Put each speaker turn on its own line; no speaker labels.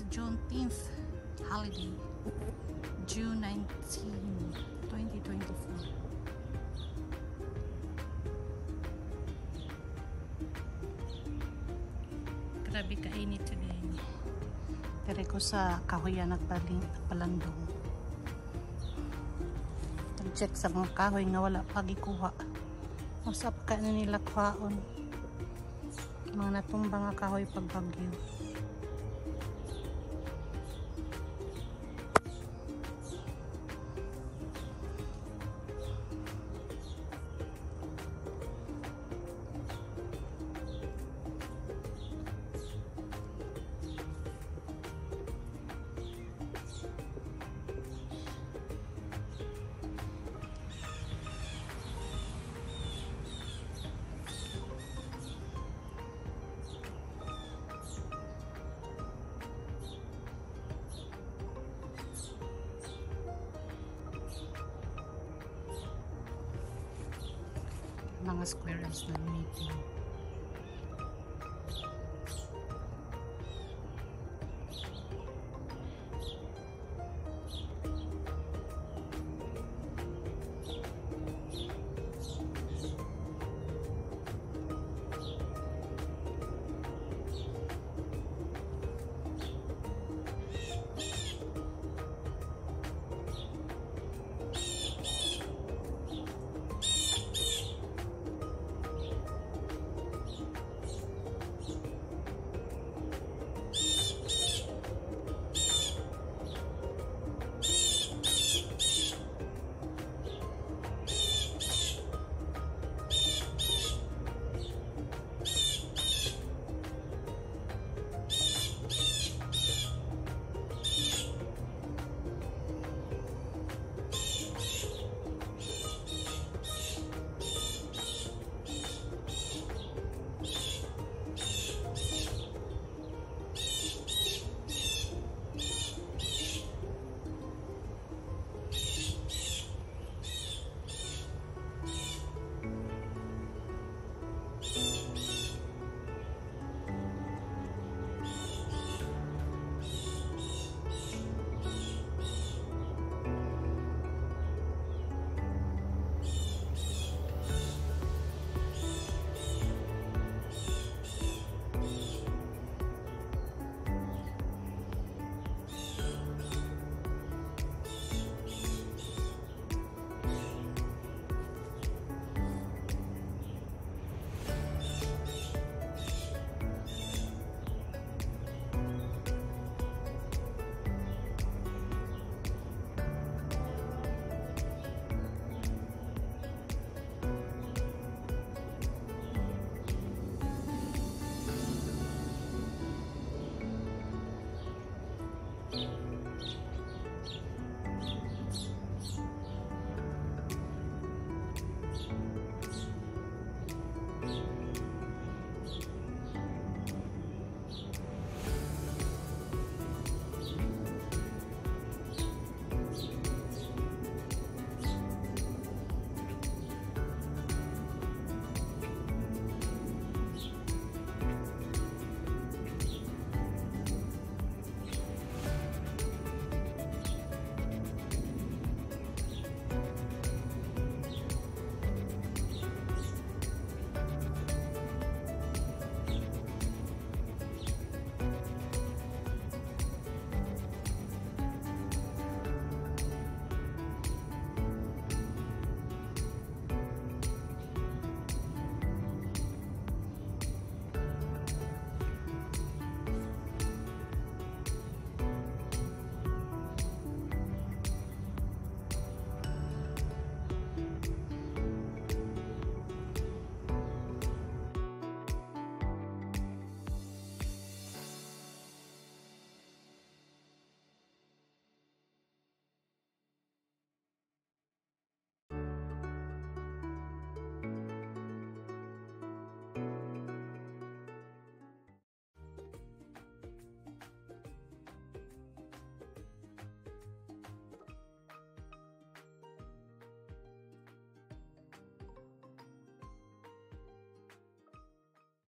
is Juneteenth holiday. June 19, 2024. Grabe kainit today. Tere ko sa kahoyan nagpaling palandong. Nag-check sa mga kahoy nga wala pagikuha. Usap ka na nila kuhaon. Mga natumba nga kahoy pag mga squirrels na meeting.